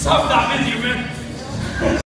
صفدع مني ومنه